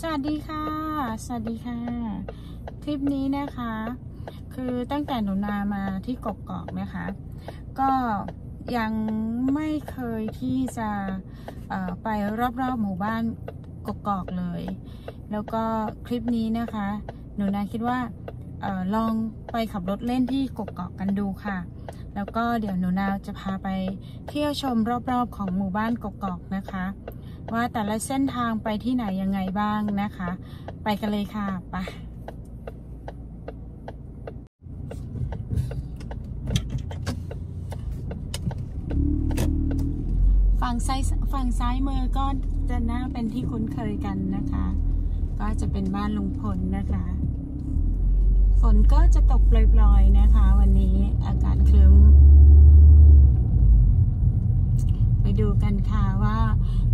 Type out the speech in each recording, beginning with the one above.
สวัสดีค่ะ สวัสดีค่ะ คลิปนี้นะคะ คือตั้งแต่หนูนามาที่กกอกนะคะ ก็ยังไม่เคยที่จะไปรอบๆหมู่บ้านกกอกเลย แล้วก็คลิปนี้นะคะ หนูนาคิดว่าออลองไปขับรถเล่นที่กกอกกันดูค่ะ แล้วก็เดี๋ยวหนูนาจะพาไปเที่ยวชมรอบๆของหมู่บ้านกกอกนะคะ ว่าแต่ละเส้นทางไปที่ไหนยังไงบ้างนะคะ ไปกันเลยค่ะไปฝั่งซ้ายฝั่งซ้ายมือก็จะน่าเป็นที่คุ้นเคยกันนะคะ ก็จะเป็นบ้านลุงพลนะคะ ฝนก็จะตกปล่อยๆนะคะ วันนี้อากาศคลึ้ม ไปดูกันค่ะว่า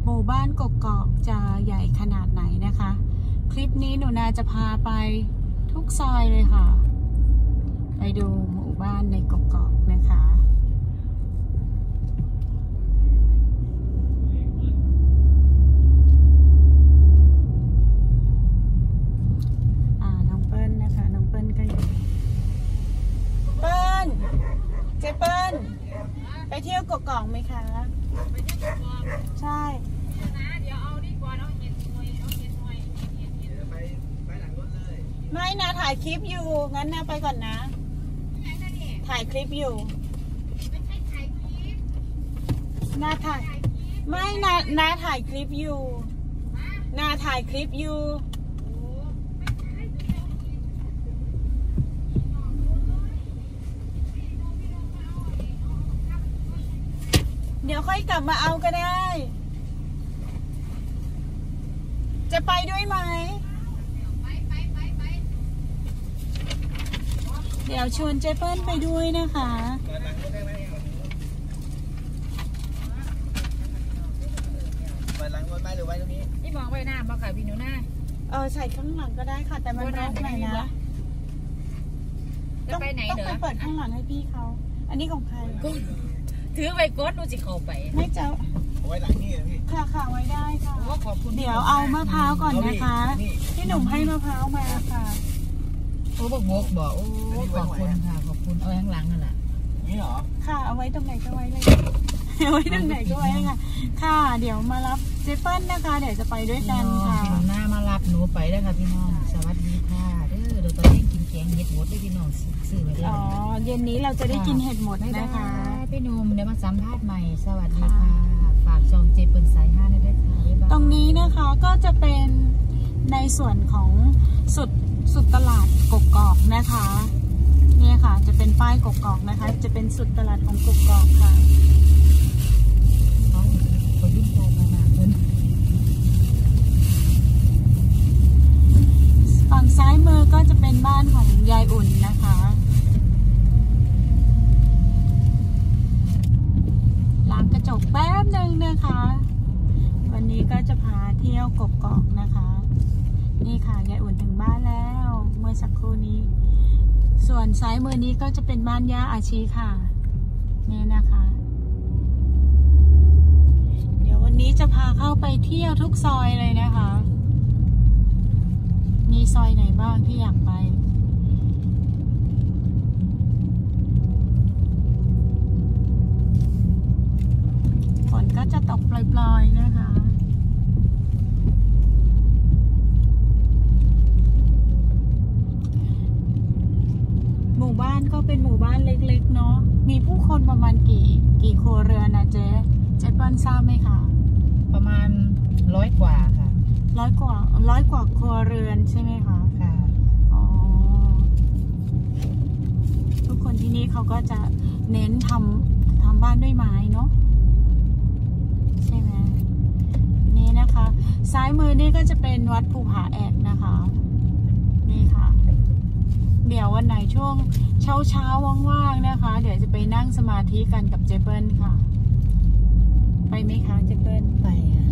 หมู่บ้านกกอกจะใหญ่ขนาดไหนนะคะ คลิปนี้หนูนาจะพาไปทุกซอยเลยค่ะ ไปดูหมู่บ้านในกกอกนะคะอ่าน้องเปิ้ลนะคะน้องเปิ้ลก็อยู่เปิ้ลเจเปิ้ลไปเที่ยวกกอกไหมคะ ใช่ ไม่นะถ่ายคลิปอยู่ งั้นนะไปก่อนนะ ถ่ายคลิปอยู่นาถ่าย ไม่นานาถ่ายคลิปอยู่นาถ่ายคลิปอยู่เดี๋ยวค่อยกลับมาเอาก็ได้ จะไปด้วยไหม เดี๋ยวชวนเจเปิ้ลไปด้วยนะคะเปิดหลังรถไหมหรือไว้ตรงนี้ นี่มองไว้หน้าบ่ค่ะพี่หนูหน้าเออใส่ข้างหลังก็ได้ค่ะ แต่มันรกหน่อยนะ จะไปไหนต้องเหรไปอเปิดข้างหลังให้พี่เขา อันนี้ของใคร ถือไปกดดูสิเข้าไป ไม่เจ้า เอาไว้หลังนี่นะพี่ค่ะค่ะไว้ได้ค่ะ โอ้ขอบคุณเดี๋ยวเอามะพร้าวก่อนนะคะนี่พี่หนุ่มให้มะพร้าวมาค่ะโอ้บอกบอกบอกโอ้ขอบคุณค่ะขอบคุณเอาข้างหลังนั่นแหละนี่เหรอค่ะเอาไว้ตรงไหนก็ไว้เลยเอาไว้ตรงไหนก็ไว้เลยค่ะ ค่ะ เดี๋ยวมารับเจเปิ้ลนะคะ เดี๋ยวจะไปด้วยกันค่ะพี่หนูหน้ามารับหนูไปได้ค่ะพี่น้องสวัสดีค่ะเด้อเดี๋ยวตอนนี้กินแกงเห็ดหมดได้พี่น้องซื้อไปได้อ๋อเย็นนี้เราจะได้กินเห็ดหมดไม่ได้นะคะพี่หนุ่มเดี๋ยวมาสัมภาษณ์ใหม่สวัสดีค่ะ ฝากชมเจเปิลสายห้าได้ด้วยค่ะบ๊ายบายตรงนี้นะคะก็จะเป็นในส่วนของสุดสุดตลาดกกอกนะคะนี่ค่ะ จะเป็นป้ายกกอกนะคะ จะเป็นสุดตลาดของกกอกค่ะฝั่งซ้ายมือก็จะเป็นบ้านของยายอุ่นนะคะล้างกระจกแป๊บห นะคะ วันนี้ก็จะพาเที่ยวกบกอกนะคะ นี่ค่ะยายอุ่นถึงบ้านแล้ว เมื่อสักครู่นี้ ส่วนซ้ายมือนี้ก็จะเป็นบ้านย่าอาชีค่ะ นี่นะคะ เดี๋ยววันนี้จะพาเข้าไปเที่ยวทุกซอยเลยนะคะ มีซอยไหนบ้างที่อยากไป ฝนก็จะตกปล่อยๆนะคะ หมู่บ้านก็เป็นหมู่บ้านเล็ก ๆ เนาะ มีผู้คนประมาณกี่กี่ครัวเรือนนะเจ๊เจ๊เปิ้ลทราบไหมคะ ประมาณร้อยกว่าค่ะ ร้อยกว่าร้อยกว่าครัวเรือนใช่ไหมคะ ค่ะ อ๋อ ทุกคนที่นี่เขาก็จะเน้นทำทำบ้านด้วยไม้เนาะใช่ไหม นี่นะคะ ซ้ายมือนี่ก็จะเป็นวัดภูผาแอกนะคะ นี่ค่ะ เดี๋ยววันไหนช่วงเช้าเช้าๆว่างๆนะคะ เดี๋ยวจะไปนั่งสมาธิกันกับเจเปิลค่ะ ไปไหมคะเจเปิลไปค่ะ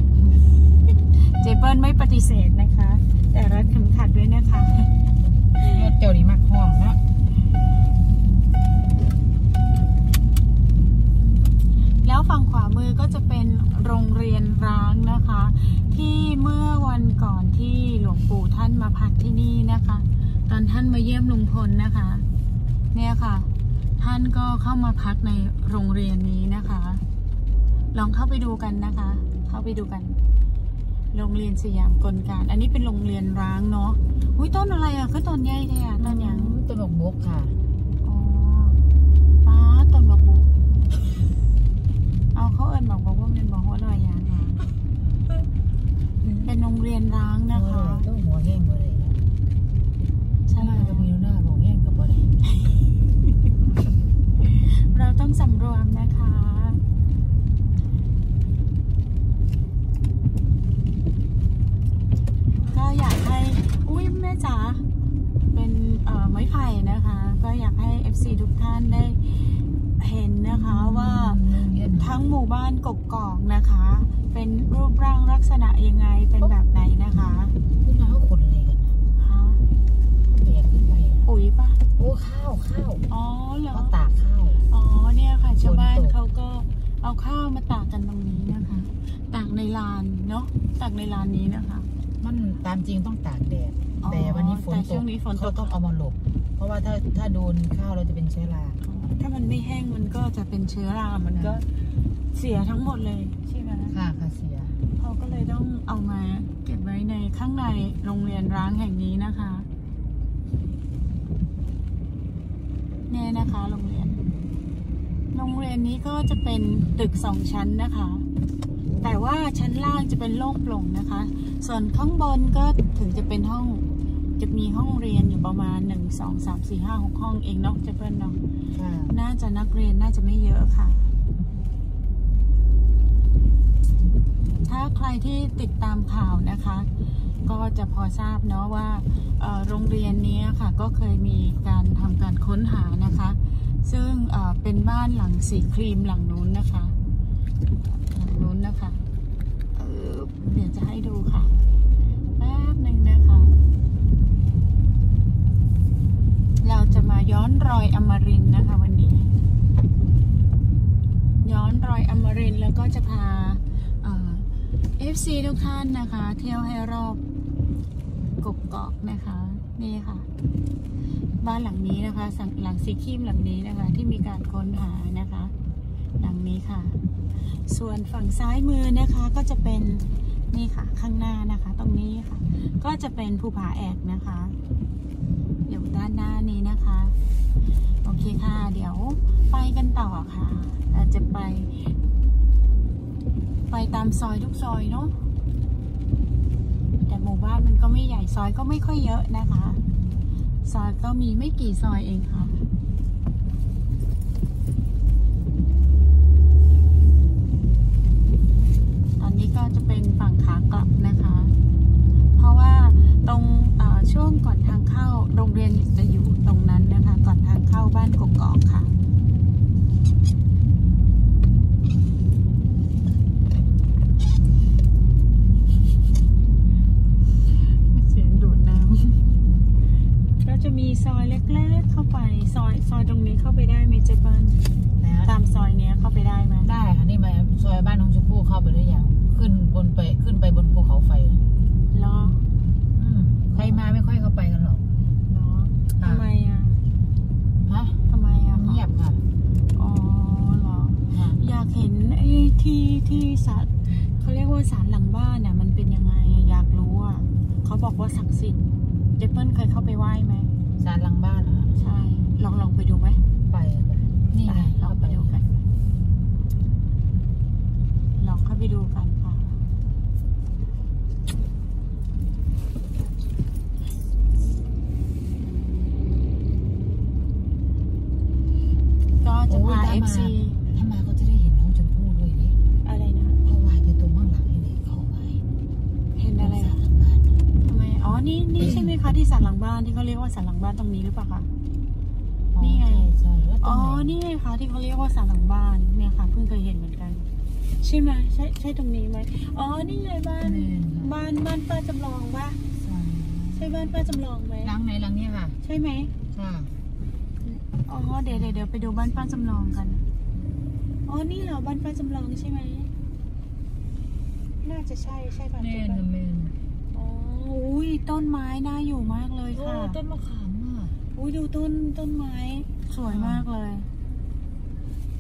เจเปิลไม่ปฏิเสธนะคะ แต่รัดเข็มขัดด้วยนะคะรถเจ้านี่มักห้องเนาะ แล้วฝั่งขวามือก็จะเป็นโรงเรียนร้างนะคะ ที่เมื่อวันวันก่อนที่หลวงปู่ท่านมาพักที่นี่นะคะ ตอนท่านมาเยี่ยมลุงพลนะคะ เนี่ยค่ะ ท่านก็เข้ามาพักในโรงเรียนนี้นะคะ ลองเข้าไปดูกันนะคะ เข้าไปดูกัน โรงเรียนสยามกลการ อันนี้เป็นโรงเรียนร้างเนาะอุ้ยต้นอะไรอะก็ต้นใหญ่แท้อะต้นหยังต้นดอกบกค่ะอ๋อป้าต้นบักบุกเอาเขาเอิญบอกบอกว่ามันบอกว่าลอยยางค่ะเป็นโรงเรียนร้างนะคะ ต้องหัวแห้งบ่ได้นะ ใช่ ถ้าก็มีหน้าหัวแห้งกับบ่ได้ เราต้องสำรวมนะคะ ก็อยากให้ อุ้ยแม่จ๋า เป็นเอ่อไม้ไผ่นะคะ ก็อยากให้ FC ทุกท่านได้เห็นนะคะว่า ทั้งหมู่บ้านกกอกนะคะ เป็นรูปร่างลักษณะยังไงเป็นแบบไหนนะคะ พี่น้าเขาขนอะไรกันนะ คะ แบกขึ้นไปอะ ปุ๋ยปะ โอ้ข้าวข้าวอ๋อเหรอเขาตากข้าว อ๋อเนี่ยค่ะชาวบ้านฝนตกเขาก็เอาข้าวมาตากกันตรงนี้นะคะ ตากในลานเนาะตากในลานนี้นะคะ มันตามจริงต้องตากแดดอ๋อแต่วันนี้ฝนแต่ตช่วกงนี้ฝนตกเขาต้องเอามาหลบ เพราะว่าถ้าถ้าโดนข้าวเราจะเป็นเชื้อราถ้ามันไม่แห้งมันก็จะเป็นเชื้อรา มันก็เสียทั้งหมดเลยใช่ไหมค่ะค่ะเสียเขาก็เลยต้องเอามาเก็บไว้ในข้างในโรงเรียนร้างแห่งนี้นะคะ เนี่ยนะคะโรงเรียน โรงเรียนนี้ก็จะเป็นตึกสองชั้นนะคะ แต่ว่าชั้นล่างจะเป็นโล่งโปร่งนะคะ ส่วนข้างบนก็ถึงจะเป็นห้องจะมีห้องเรียนอยู่ประมาณหนึ่งสองสามสี่ห้าหกห้องเองเนาะเจะเพื่อนเนาะค่ะน่าจะนักเรียนน่าจะไม่เยอะค่ะ ถ้าใครที่ติดตามข่าวนะคะ ก็จะพอทราบเนาะว่าโรงเรียนนี้ค่ะก็เคยมีการทำการค้นหานะคะ ซึ่งเป็นบ้านหลังสีครีมหลังนู้นนะคะ หลังนู้นนะคะเดี๋ยวจะให้ดูค่ะแป๊บหนึ่งนะคะ เราจะมาย้อนรอยอมรินนะคะวันนี้ ย้อนรอยอมรินแล้วก็จะพา FC ทุกท่านนะคะ เที่ยวให้รอบกกกอกนะคะ นี่ค่ะ บ้านหลังนี้นะคะหลังสีคีมหลังนี้นะคะ ที่มีการค้นหานะคะ หลังนี้ค่ะ ส่วนฝั่งซ้ายมือนะคะก็จะเป็นนี่ค่ะ ข้างหน้านะคะ ตรงนี้ค่ะ ก็จะเป็นภูผาแอกนะคะ อยู่ด้านหน้านี้นะคะ โอเคค่ะ เดี๋ยวไปกันต่อค่ะ เราจะไป ไปตามซอยทุกซอยเนาะแต่หมู่บ้านมันก็ไม่ใหญ่ซอยก็ไม่ค่อยเยอะนะคะ ซอยก็มีไม่กี่ซอยเองค่ะ ตอนนี้ก็จะเป็นฝั่งขากลับนะคะ เพราะว่าตรงเอ่อช่วงก่อนทางเข้าโรงเรียนจะอยู่ตรงนั้นนะคะ ก่อนทางเข้าบ้านกกอกค่ะ เสียงดูดน้ำก็จะมีซอยเล็กๆเข้าไป ซอยซอยตรงนี้เข้าไปได้ไหมเจ๊เปิ้ล แล้ว ตามซอยเนี้ยเข้าไปได้ไหม ได้ค่ะนี่มาซอยบ้านน้องชมพู่เข้าไปได้ยังขึ้นบนไปขึ้นไปบนภูเขาไฟ เหรอ อืมใครมาไม่ค่อยเข้าไปกันหรอก เหรอทำไมอะ ฮะ ทำไมอะ เงียบค่ะ อ๋อเหรอ ค่ะ อยากเห็นไอ้ ที่ที่ศาลเขาเรียกว่าศาลหลังบ้านน่ะมันเป็นยังไงอะอยากรู้อะเขาบอกว่าศักดิ์สิทธิ์เจเปิ้ลเคยเข้าไปไหว้ไหมศาลหลังบ้านเหรอใช่ลองลองไปดูไหมไปไปนี่ไงลองไปดูกันลองเข้าไปดูกันค่ะก็จะพาโอ้ยถ้ อะไรศาอะลหลังบ้านน่ะทำไมอ๋อนี่นี่ใช่ไหมคะที่ศาลหลังบ้านที่เขาเรียกว่าศาลหลังบ้านตรงนี้หรือเปล่าคะนี่ไงใช่ใช่แล้วตรอ๋องไหนนี่ไงคะที่เขาเรียกว่าศาลหลังบ้านเนี่ยค่ะเพิ่งเคยเห็นเหมือนกัน ใช่ไหมใช่ใช่ตรงนี้ไหมอ๋อนี่ไงบ้านแม่นค่ะบ้านบ้านป้าจำลองปะใช่ใช่บ้านป้าจำลองไหมหลังไหนหลังเนี้ค่ะ ใช่ไหมค่ะอ๋อเดี๋ยวเดี๋ยวเดี๋ยวไปดูบ้านป้าจำลองกันอ๋อนี่เหรอบ้านป้าจำลองใช่ไหม น่าจะใช่ใช่ป่ะแม่นเจ๊ค่ะเปิ้ลแม่นอ๋ออุ้ยต้นไม้น่าอยู่มากเลยโอ้ค่ะ ต้นมะขามอะอุ้ยดูต้นต้นไม้ สวยมากเลย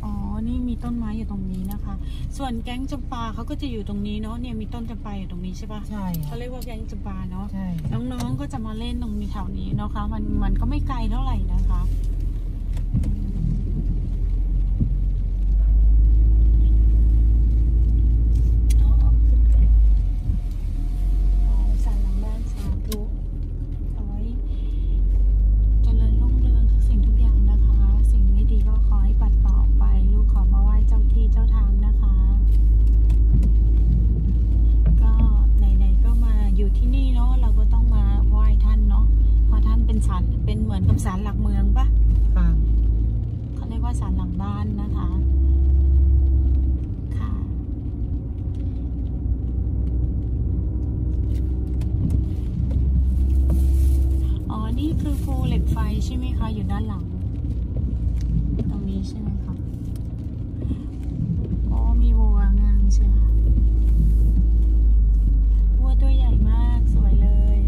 อ๋อ นี่มีต้นไม้อยู่ตรงนี้นะคะ ส่วนแก๊งจำปาเขาก็จะอยู่ตรงนี้เนาะ เนี่ยมีต้นจำปาอยู่ตรงนี้ใช่ปะใช่เขาเรียกว่าแก๊งจำปาเนาะ ใช่ น้องๆก็จะมาเล่นตรงนี้แถวนี้เนาะคะ มันมันก็ไม่ไกลเท่าไหร่นะคะเอาเอาขึ้นก่อนเอาสารหลังบ้านสาธุเอาไว้เจริญรุ่งเรืองทุกสิ่งทุกอย่างนะคะ สิ่งไม่ดีก็ขอให้ปัดเป่าออกไป ลูกขอมาไหว้เจ้าที่เจ้าทางนะคะ ก็ไหนๆก็มาอยู่ที่นี่เนาะเราก็ต้องมาไหว้ท่านเนาะเพราะท่านเป็นศาลเป็นเหมือนกับศาลหลักเมืองปะ ค่ะ เขาเรียกว่าศาลหลัง บ้านนะคะค่ะอ๋อ นี่คือภูเหล็กไฟใช่ไหมคะ อยู่ด้านหลัง ตรงนี้ใช่ไหมคะอ๋อมีวัวงามเชียว วัวตัวใหญ่มากสวยเลย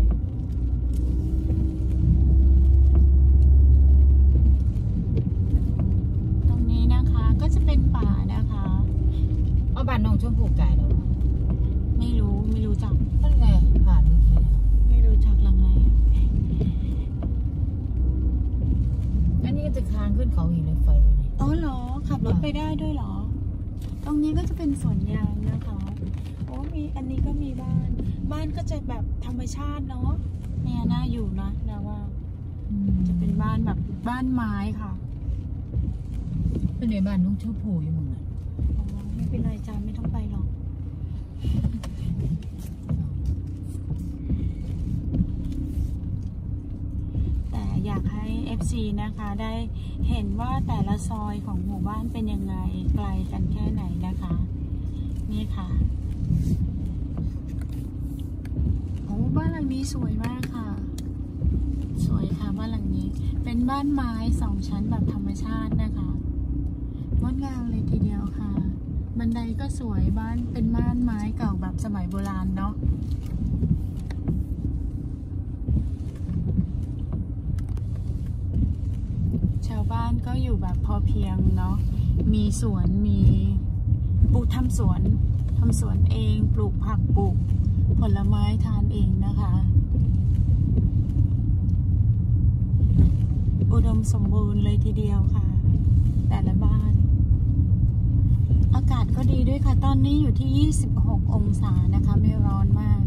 ตรงนี้นะคะก็จะเป็นป่านะคะ เอาบ้านน้องชมพู่ไก่แล้ว ไม่รู้ไม่รู้จัก นั่นไงผ่านเมื่อกี้ ไม่รู้จักหลังไหน อันนี้ก็จะค้างขึ้นเขาหินเหล็กไฟเลยนี่ อ๋อเหรอ ขับรถ ไปได้ด้วยเหรอ ตรงนี้ก็จะเป็นสวนยางนะคะ โอ้มีอันนี้ก็มีบ้าน บ้านก็จะแบบธรรมชาติเนาะ เนี่ยน่าอยู่นะนะว่าอืมจะเป็นบ้านแบบบ้านไม้ค่ะเป็นในบ้านน้องชมพู่อยู่หมึงน่ะอ๋อไม่เป็นไรจ้าไม่ต้องไปหรอก FC นะคะ ได้เห็นว่าแต่ละซอยของหมู่บ้านเป็นยังไงไกลกันแค่ไหนนะคะ นี่ค่ะโอ้บ้านหลังนี้สวยมากค่ะ สวยค่ะบ้านหลังนี้ เป็นบ้านไม้สองชั้นแบบธรรมชาตินะคะงดงามเลยทีเดียวค่ะ บันไดก็สวยบ้านเป็นบ้านไม้เก่าแบบสมัยโบราณเนาะ ชานก็อยู่แบบพอเพียงเนาะ มีสวน มีปลูกทำสวนทำสวนเอง ปลูกผัก ปลูกผลไม้ทานเองนะคะ อุดมสมบูรณ์เลยทีเดียวค่ะ แต่ละบ้าน อากาศก็ดีด้วยค่ะ ตอนนี้อยู่ที่ 26 องศานะคะ ไม่ร้อนมาก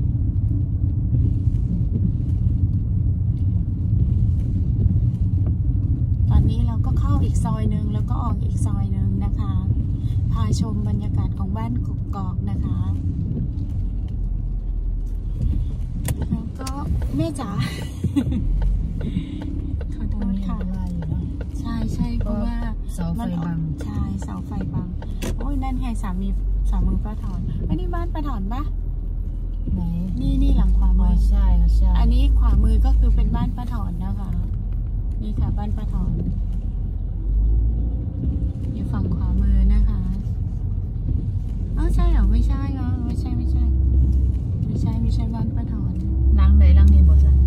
ตอนนี้ เราก็เข้าอีกซอยหนึ่งแล้วก็ออกอีกซอยหนึ่งนะคะ พาชมบรรยากาศของบ้านกกอกนะคะแล้วก็แม่จ๋าขอโทตรงษนี้ค่ะก็ว่าอยู่เนาะใช่ใช่เพราะว่าเสาไฟมันออกบังใช่เสาไฟบังโอ้ยนั่นไงสามีสามีป้าถอนไม่นี่บ้านป้าถอนปะไหนนี่นี่หลังขวาอ๋มืออใช่ค่ะใช่อันนี้ขวามือก็คือเป็นบ้านป้าถอนนะคะนี่ค่ะบ้านป้าถอนอยู่ ฝั่งขวามือนะคะเอ้าใช่เหรอ ไม่ใช่เหรอไม่ใช่ไม่ใช่ ไม่ใช่ไม่ใช่บ้านป้าอน หลังใดหลังนี้บ่สั่น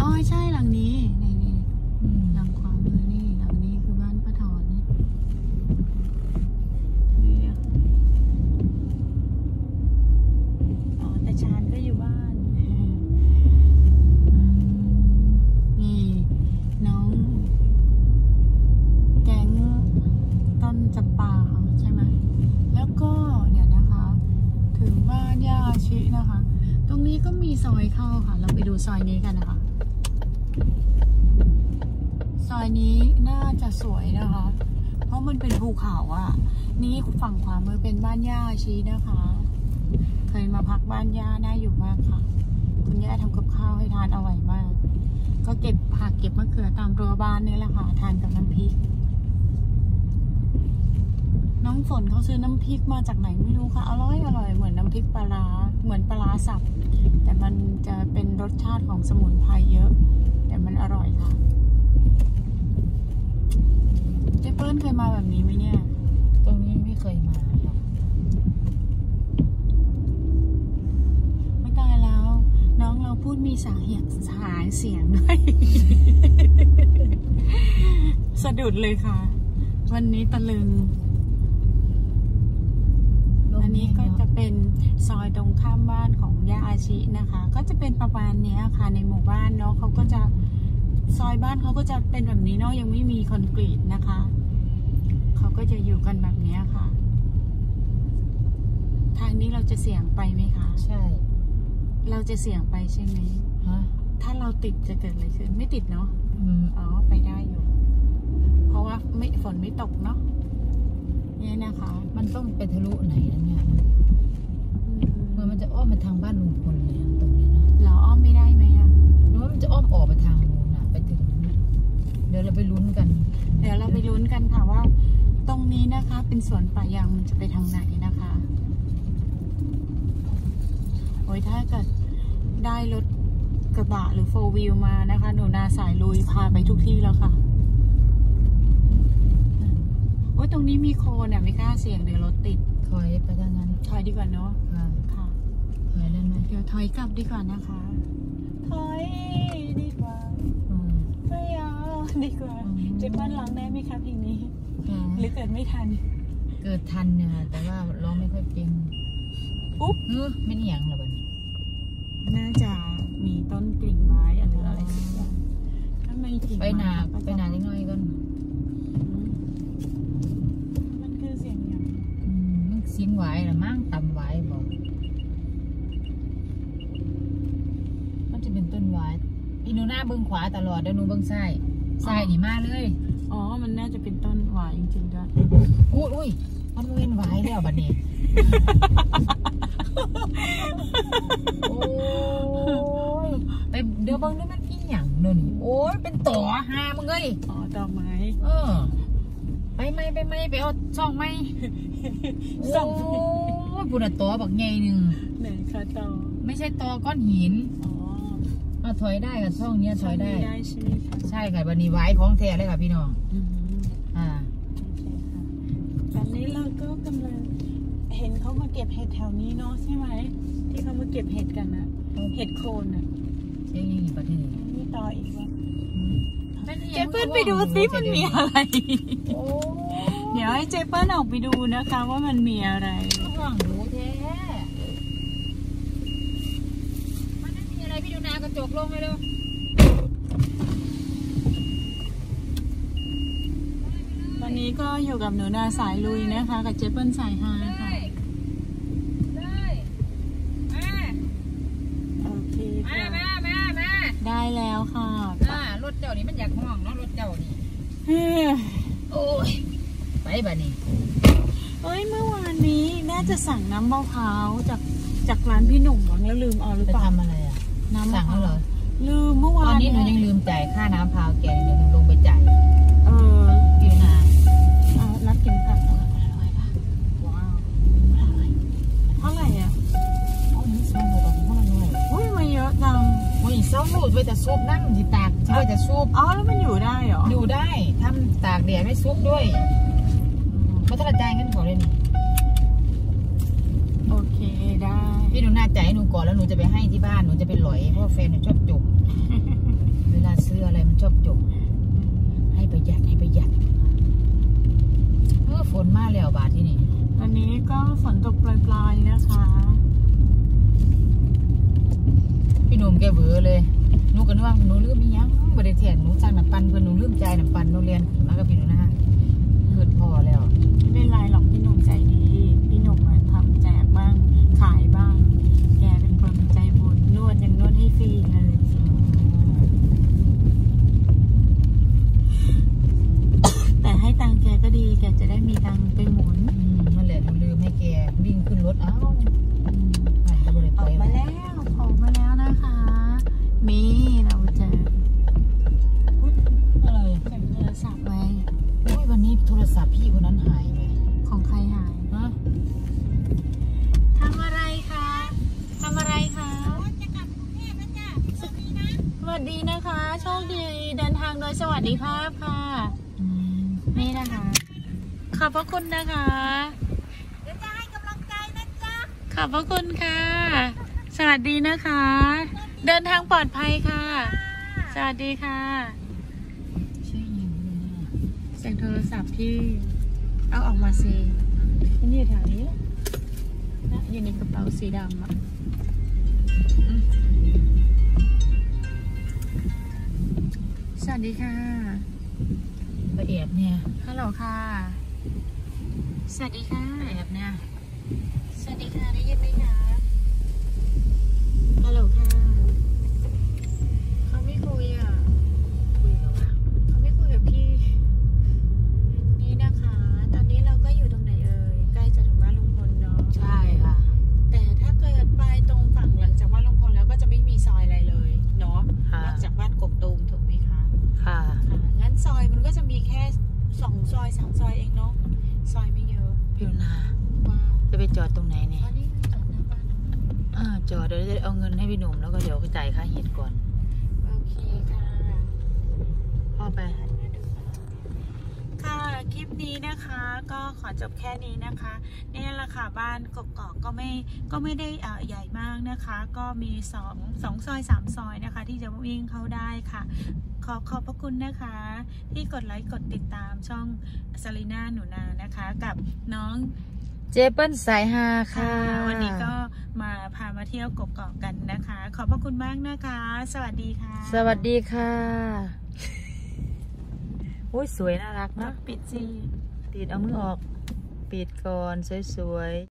อ๋อใช่หลังนี้นี่นี่ อืม หลังขวามือนี่หลังนี้คือบ้านป้าถอนนี่นี่อะอ๋อแต่ชานก็อยู่บ้าน อืม นี่น้องแก๊งต้นจำปาค่ะใช่ไหมแล้วก็เดี๋ยวนะคะ ถึงบ้าน ยาอาชินะคะ ตรงนี้ก็มีซอยเข้าค่ะ เราไปดูซอยนี้กันนะคะ ซอยนี้น่าจะสวยนะคะ เพราะมันเป็นภูเขาอะ่ะ นี่ฝั่งขวามือเป็นบ้านย่าอาชีนะคะ เคยมาพักบ้านย่าน่าอยู่มากค่ะ คุณย่าทำกับข้าวให้ทานอร่อยมาก ก็เก็บผักเก็บมะเขือตามรั้วบ้านนี่แหละค่ะ ทานกับน้ำพริก น้องฝนเขาซื้อน้ำพริกมาจากไหนไม่รู้ค่ะ อร่อยอร่อยเหมือนน้ำพริกปลาร้าเหมือนปลาร้าสับ แต่มันจะเป็นรสชาติของสมุนไพรเยอะ แต่มันอร่อยค่ะเจ๊เปิ้ลเคยมาแบบนี้ไหมเนี่ย ตรงนี้ไม่เคยมาค่ะมีสาเหตุสายเสียงด้วย สะดุดเลยค่ะ วันนี้ตะลึงอั นนี้ก็จะเป็นซอยตรงข้ามบ้านของย่าอาชินะคะ ก็จะเป็นประมาณเนี้ยค่ะในหมู่บ้านเนาะเขาก็จะซอยบ้านเขาก็จะเป็นแบบนี้เนาะยังไม่มีคอนกรีตนะคะเขาก็จะอยู่กันแบบเนี้ยค่ะ ทางนี้เราจะเสี่ยงไปไหมคะ ใช่ เราจะเสี่ยงไปใช่ไหมฮะถ้าเราติดจะเกิดอะไรขึ้นไม่ติดเนาะอืมอ๋อไปได้อยู่ เพราะว่าไม่ฝนไม่ตกเนาะ เนี่ยนะคะ มันต้องไปทะลุไหนนะเนี่ยอืเหมือนมมันจะอ้อมไปทางบ้านลุงพลเลยนะตรงนี้เนาะเราอ้อมไม่ได้ไหมอะหรือว่ามันจะอ้อมออกไปทางนู้นอะไปถึง เดี๋ยวเราไปลุ้นกัน เดี๋ยวเราไปลุ้นกันค่ะว่า ตรงนี้นะคะ เป็นสวนป่ายางมันจะไปทางไหนนะคะโอ้ยถ้าเกิดได้รถกระบะหรือโฟวิลมานะคะ หนูนาสายลุยพาไปทุกที่แล้วค่ะ โอ้ยตรงนี้มีโคลนอะไม่กล้าเสี่ยงเดี๋ยวรถติดถอยไปทางนั้นถอยดีกว่าเนาะค่ะค่ะถอยได้ไหมเดี๋ยวถอยกลับดีกว่านะคะ ถอยดีกว่าอืมไม่เอาดีกว่าอืมเจ๊เปิ้ลร้องได้ไหมคะเพลงนี้ค่ะหรือเกิดไม่ทัน เกิดทันเนี่ยค่ะแต่ว่าร้องไม่ค่อยเป็นอุ๊บเออไม่เนียงเหรอบัดนี้น่าจะมีต้นกลิ่งไม้หรืออะไรสักอย่างถ้าไม่กลิ่งไปไม้นาก็จะไปนาเล็กน้อยก่อน ไหวหรือมั่งต่ำไหวบอกมันจะเป็นต้นไหวอีหนูหน้าเบิ้งขวาตลอดเดี๋ยวหนูเบิ้งซ้ายซ้ายนี่มาเลยอ๋อ มันน่าจะเป็นต้นหวายจริงๆด้วยอุ้ยอุ้ยมันเวียนไหวแล้วบัดนี้ โอ้ยไปเดี๋ยวเบิ้งด้วยมันอีหยังเนอะนี่โอ้ยเป็นต่อหามึงเอ้ยอ๋อดอกไม้ เออ ไปไหมไปไหมไปเอาช่องไหมส่องโอ้ยบุญต่อบักใหญ่หนึ่งไหนคะตอไม่ใช่ตอก้อนหินอ๋อเอาถอยได้ค่ะช่องเนี้ยถอยได้ช่งนี้ได้ ใช่ไหมคะใช่ค่ะบันนี้ไว้ของแท้เลยค่ะพี่น้องอืมอ่าโอเคค่ะตอนนี้เราก็กำลังเห็นเขามาเก็บเห็ดแถวนี้เนาะใช่ไหมที่เขามาเก็บเห็ดกันอะเห็ดโคนอะเจ๊ยังอีกประเทศนี่ต่ออีกว่าเจ๊เจเปิ้ลไปดูซิมันมีอะไรโอ้ เดี๋ยวให้เจเปิ้ลออกไปดูนะคะ ว่ามันมีอะไรห่วงรู้แท้มันไม่มีอะไรพี่ดูนากระจกลงเลยเร็ววันนี้ก็อยู่กับหนูนาสายลุยนะคะ กับเจเปิ้ลสายฮาค่ะเลยมาโอเคมาค่ะมามามาได้แล้วค่ะ อ่ารถเจ้านี่มันอยากห้องเนาะรถเจ้านี่เฮ้ยโอ้ย บ้านี่เอ้ยเมื่อวานนี้น่าจะสั่งน้ำมะพร้าวจากจากร้านพี่หนุ่มมั้งแล้วลืมเอาหรือไปเปล่าทำอะไรอะ น้ำมะสั่งพแล้วเหรร้าอวลืมเมื่อตวาอนนนี้หนูยังลืมจ่ายค่าน้ำพาวแกเดี๋ยวหนูลงไปจ่ายเออพี่ดูนาเอารับเข็มขัดเอาละร้อยบาทว้าวเท่าไหร่อะโอ้ยนี่สองโลกับพ่อหน่อยอุ้ยมาเยอะจังโอ้ยสองโลไว้แต่ซุปนั่งที่ตากที่ไว้แต่ซุป อ๋อแล้วมันอยู่ได้เหรออยู่ได้ทำตากแดดให้ซุปด้วย มาถ้าจ่ายเงินเขาเลยนี่โอเคได้พี่หนูน่าจ่ายให้หนูก่อนแล้วหนูจะไปให้ที่บ้านหนูจะไปหลอยเพราะว่าแฟนหนูชอบจุกเวลาซื้ออะไรมันชอบจุกให้ประหยัดให้ประหยัดเออฝนมาแล้วบาทที่นี่วันนี้ก็ฝนตกปล่อยๆนะคะ พี่หนุ่มแกเบือเลยหนูก็นึกว่าหนูลืมอีหยังบ่ได้แทนหนูสั่งน้ำปั่นเพื่อนหนูลืมจ่ายน้ำปั่นโรงเรียนขึ้นมากับพี่หนูนะเกิดพอแล้วไม่ เป็นไรหรอกพี่หนุ่มใจดี พี่หนุ่มอะทำแจกบ้างขายบ้าง แกเป็นคนใจบุญนวดยังนวดให้ฟรีเลย แต่ให้ตังค์แกก็ดีแกจะได้มีตังค์ไปหมุนอืมนั่นแหละหนูลืมให้แกวิ่งขึ้นรถเอ้าอะก็บ่ได้อไปอกมาแล้วออกมาแล้วนะคะ มีเราเจออุ๊ยอะไร ใส่โทรศัพท์ไว้โอ้ยวันนี้โทรศัพท์พี่คนนั้นห สวัสดิภาพค่ะอืมนี่นะคะ ขอบพระคุณนะคะเดี๋ยวจะให้กำลังใจนะจ๊ะ ขอบพระคุณค่ะ สวัสดีนะคะเงินเดินทางปลอดภัยค่ะ สวัสดีค่ะใช่ยังไงเนี่ยเสียงโทรศัพท์ที่เอาออกมาสิมันอยู่แถวนี้แหละนะอยู่ในกระเป๋าสีดำอะ วัสดีค่ะไปแอบเนี่ยฮัลโหลค่ะ สวัสดีค่ะไปแอบเนี่ย สวัสดีค่ะ ได้ยินไหมคะ ฮัลโหลค่ะ ค่าเห็ดก่อน โอเคค่ะพ่อไป ค่ะ คลิปนี้นะคะ ก็ขอจบแค่นี้นะคะนี่แหละค่ะบ้านกกอกก็ไม่ก็ไม่ได้เอ่อใหญ่มากนะคะ ก็มีสองสองซอยสามซอยนะคะ ที่จะวิ่งเข้าได้ค่ะ ขอขอบพระคุณนะคะ ที่กดไลค์กดติดตามช่องซาลิน่าหนูนานะคะ กับน้อง เจเปิ้ลสายฮาค่ะ วันนี้ก็มาพามาเที่ยวกกอกกันนะคะ ขอบพระคุณมากนะคะ สวัสดีค่ะ สวัสดีค่ะอุ้ยสวยน่ารักรันะกปิดจีปิดเอามือออก ปิดก่อนสวยๆ